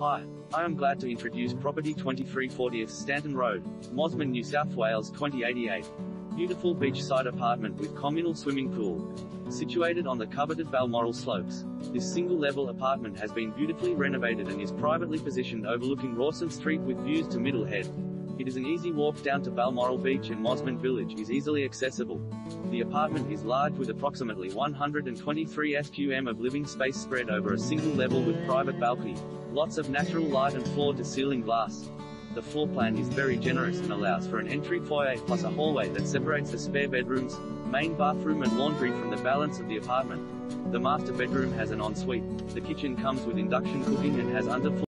Hi, I am glad to introduce property 2340th Stanton Road, Mosman, New South Wales 2088. Beautiful beachside apartment with communal swimming pool. Situated on the coveted Balmoral slopes. This single-level apartment has been beautifully renovated and is privately positioned overlooking Rawson Street with views to Middle Head. It is an easy walk down to Balmoral Beach and Mosman Village is easily accessible. The apartment is large with approximately 123 sqm of living space spread over a single level with private balcony. Lots of natural light and floor-to-ceiling glass. The floor plan is very generous and allows for an entry foyer plus a hallway that separates the spare bedrooms, main bathroom and laundry from the balance of the apartment. The master bedroom has an ensuite. The kitchen comes with induction cooking and has underfloor